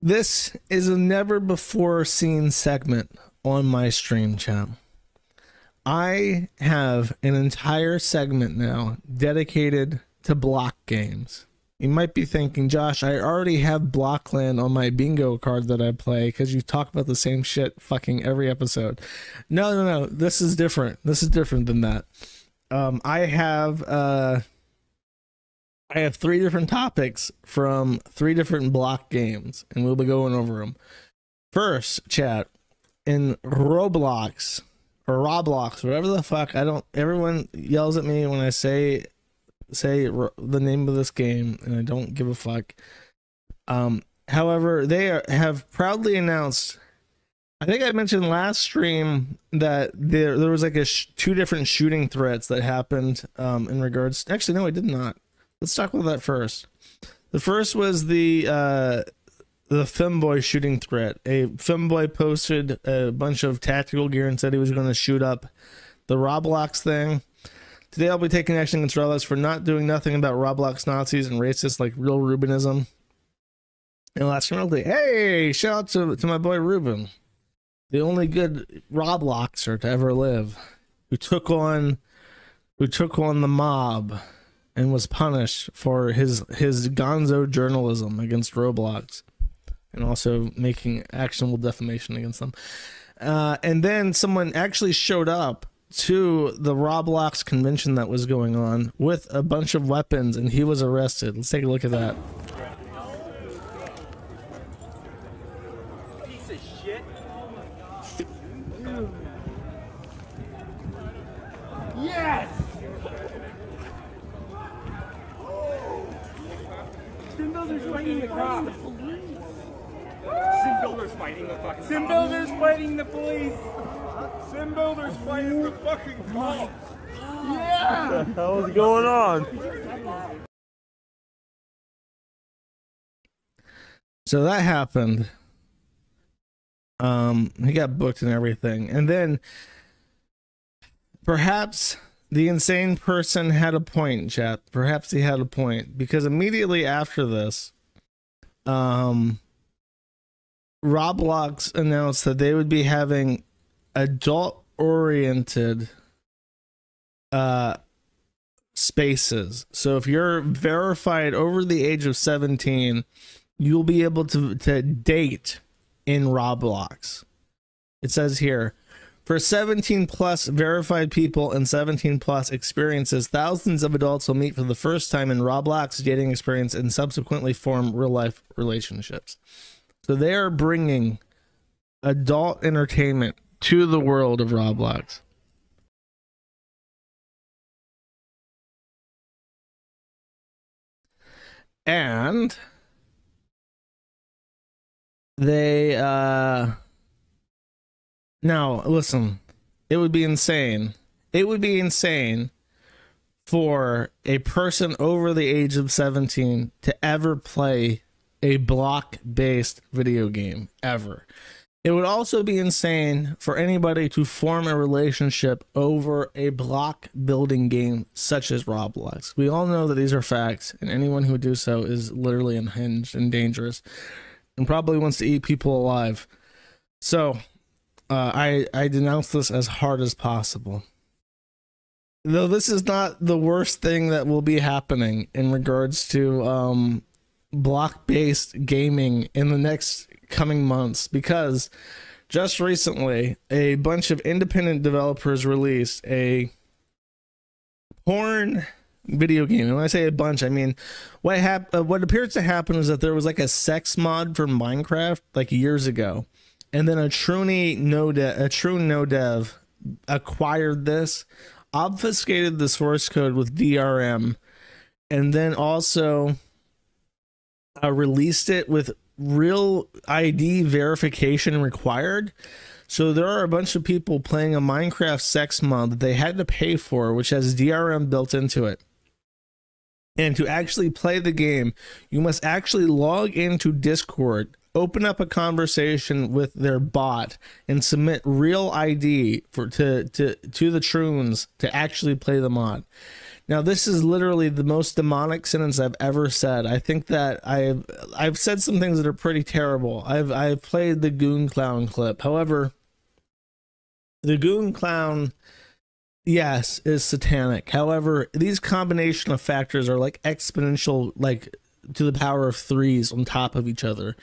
This is a never before seen segment on my stream channel. I have an entire segment now dedicated to block games. You might be thinking, Josh, I already have Blockland on my bingo card that I play because you talk about the same shit fucking every episode. No, no, no. This is different. This is different than that. Um, I have uh, I have three different topics from three different block games, and we'll be going over them. First, chat in Roblox or Roblox, whatever the fuck. I don't. Everyone yells at me when I say say the name of this game, and I don't give a fuck. Um, however, they are, have proudly announced. I think I mentioned last stream that there there was like a two different shooting threats that happened um, in regards. Actually, no, I did not. Let's talk about that first. The first was the uh, the femboy shooting threat. A femboy posted a bunch of tactical gear and said he was going to shoot up the Roblox thing. Today I'll be taking action against Roblox for not doing nothing about Roblox Nazis and racists like real Ruben Sim. And last month, hey, shout out to, to my boy Ruben, the only good Robloxer to ever live, who took on who took on the mob and was punished for his his gonzo journalism against Roblox and also making actionable defamation against them. Uh, and then someone actually showed up to the Roblox convention that was going on with a bunch of weapons and he was arrested. Let's take a look at that. Sim Builder's fighting the cops. Sim Builder's fighting the fucking Sim Builder's fighting the police. Sim Builder's fighting the fucking cops. Yeah! What the hell is going on? So that happened. Um, he got booked and everything, and then perhaps the insane person had a point, chat. Perhaps he had a point because immediately after this, um, Roblox announced that they would be having adult-oriented uh spaces. So if you're verified over the age of 17, you'll be able to to date in Roblox. It says here, for 17 plus verified people and 17 plus experiences, thousands of adults will meet for the first time in Roblox dating experience and subsequently form real life relationships. So they are bringing adult entertainment to the world of Roblox. And they uh now listen it would be insane it would be insane for a person over the age of 17 to ever play a block based video game ever it would also be insane for anybody to form a relationship over a block building game such as Roblox. We all know that these are facts, and anyone who would do so is literally unhinged and dangerous and probably wants to eat people alive. So, uh, I I denounce this as hard as possible. Though this is not the worst thing that will be happening in regards to um, block-based gaming in the next coming months, because just recently a bunch of independent developers released a porn video game. And when I say a bunch, I mean what hap- uh, what appears to happen is that there was like a sex mod for Minecraft like years ago, and then a truly no a true no dev acquired this, obfuscated the source code with DRM, and then also uh, released it with real ID verification required. So there are a bunch of people playing a Minecraft sex mod that they had to pay for, which has DRM built into it. And to actually play the game, you must actually log into Discord, open up a conversation with their bot, and submit real ID for to to to the Troons to actually play the mod. Now this is literally the most demonic sentence I've ever said. I think that I've I've said some things that are pretty terrible. I've I've played the Goon Clown clip. However, the Goon Clown yes is satanic. However, these combination of factors are like exponential like to the power of threes on top of each other.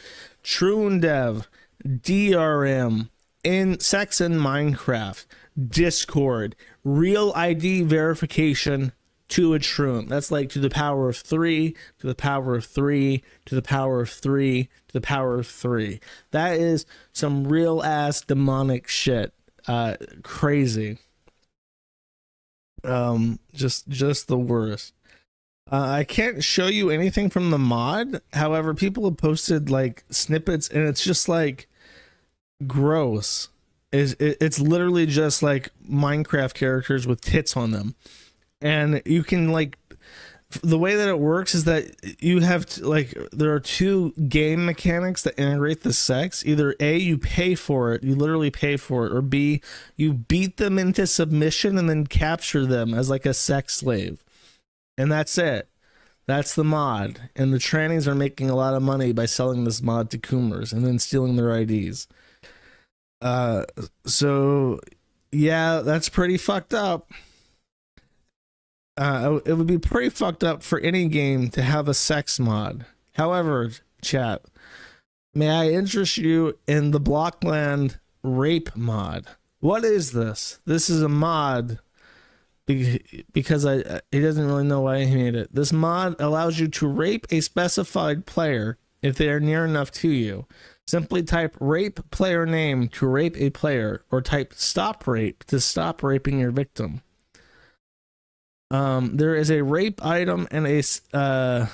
True and Dev, DRM, in sex in Minecraft, Discord, real ID verification to a shroom. That's like to the power of three, to the power of three, to the power of three, to the power of three. That is some real ass demonic shit. Uh, crazy. Um, just just the worst. Uh, I can't show you anything from the mod. However, people have posted like snippets, and it's just like gross. Is it's literally just like Minecraft characters with tits on them, and you can like the way that it works is that you have to, like there are two game mechanics that integrate the sex. Either a you pay for it. You literally pay for it. Or b you beat them into submission and then capture them as like a sex slave and that's it that's the mod and the trannies are making a lot of money by selling this mod to coomers and then stealing their ids uh so yeah that's pretty fucked up uh, it would be pretty fucked up for any game to have a sex mod. However, chat, may I interest you in the Blockland rape mod? What is this? This is a mod because I he doesn't really know why he made it. This mod allows you to rape a specified player if they are near enough to you. Simply type rape player name to rape a player or type stop rape to stop raping your victim. Um, there is a rape item and a uh,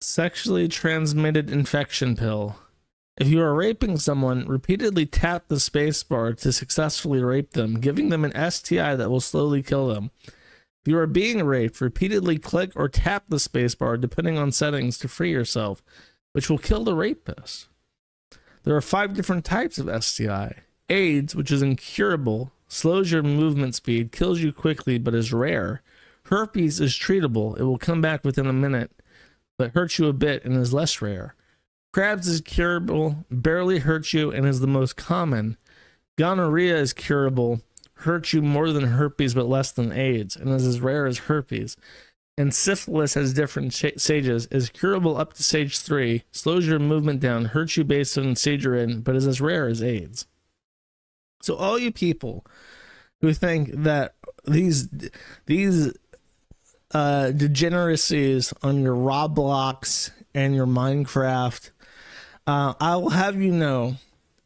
sexually transmitted infection pill. If you are raping someone, repeatedly tap the spacebar to successfully rape them, giving them an STI that will slowly kill them. If you are being raped, repeatedly click or tap the spacebar, depending on settings, to free yourself, which will kill the rapist. There are five different types of STI. AIDS, which is incurable, slows your movement speed, kills you quickly, but is rare. Herpes is treatable. It will come back within a minute, but hurts you a bit and is less rare. Crabs is curable, barely hurts you, and is the most common. Gonorrhea is curable, hurts you more than herpes but less than AIDS, and is as rare as herpes. And syphilis has different stages, is curable up to stage 3, slows your movement down, hurts you based on stage you're in, but is as rare as AIDS. So all you people who think that these these uh, degeneracies on your Roblox and your Minecraft, uh, I will have you know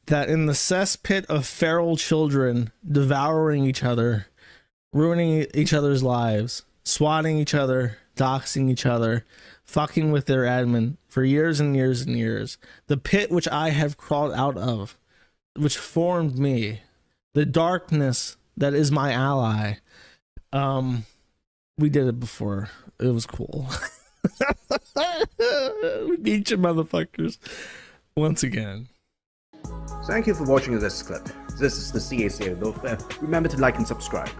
that in the cesspit of feral children devouring each other, ruining each other's lives, swatting each other, doxing each other, fucking with their admin for years and years and years, the pit which I have crawled out of, which formed me, the darkness that is my ally, um, we did it before. It was cool. we beat you motherfuckers once again. Thank you for watching this clip. This is the CAC Remember to like and subscribe.